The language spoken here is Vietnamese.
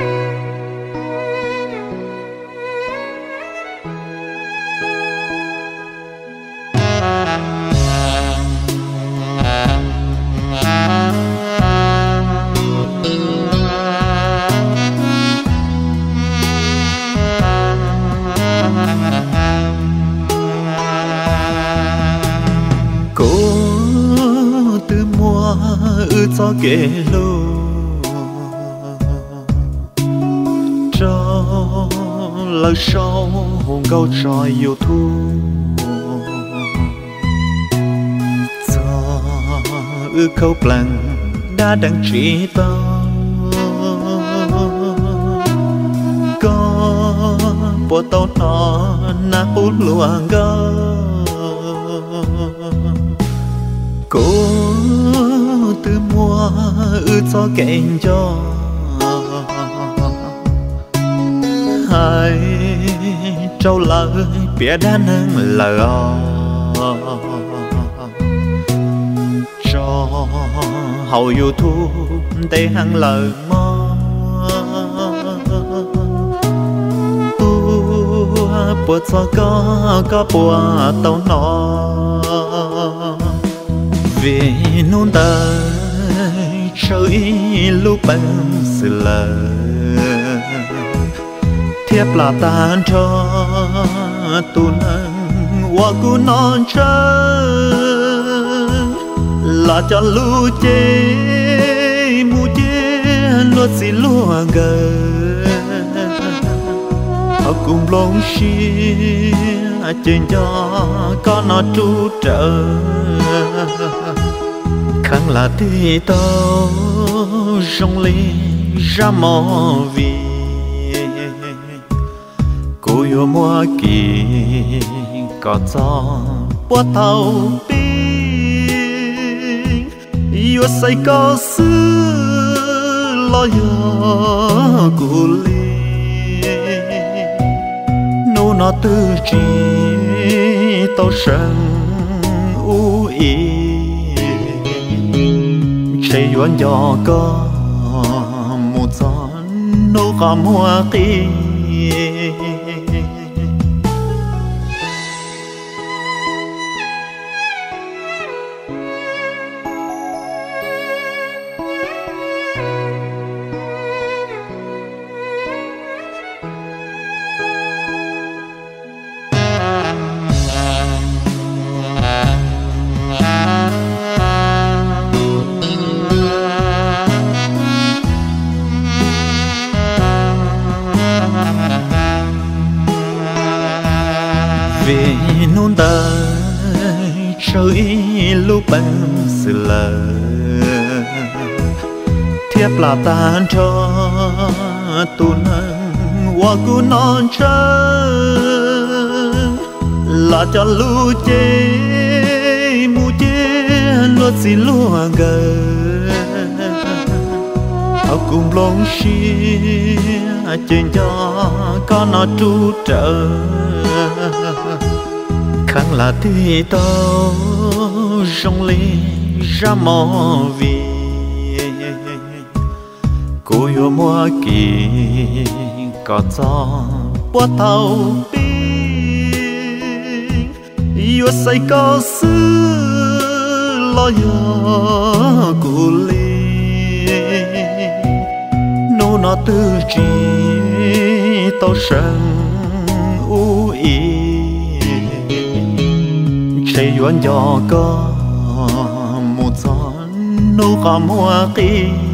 cô từ mùa ư cho kể lâu lời sau hồn câu trò yêu thương cho ư khâu bằng đã đăng trí tao. Có bộ tao nó na út luang gơ cô từ mua ư cho kẹn cho. Trâu lời bia đá nâng lờ cho hậu youtube để hăng lời mơ bùa cho có có bùa tàu nó vì nôn đời chơi lúc bằng sự lời thiếp là tan non là mu cùng trên cho có nó tru trở. Khăn là tí tao rong ly, ra mò vì cô yêu mua kỳ có cho bữa tàu pin. Yêu say có sư lo yêu cô ly nô nó tư chỉ tao sân u ý. Chạy yuan gió có một gió nô có mua vì nôn đời chơi lúc bằng sự lời thiếp là tan cho tu nâng qua cu non chân là cho lu chê mu chê luôn xin luôn gần họ cùng lon xì trên cho có nó tru trợ khăn là tí tao rong ly ra mò vì cô yêu mua kỳ, có cho bó tàu pin yêu say có sư lo yêu tư trí tao sân u ý. Chạy yuan gió có một gió nô có mua kia.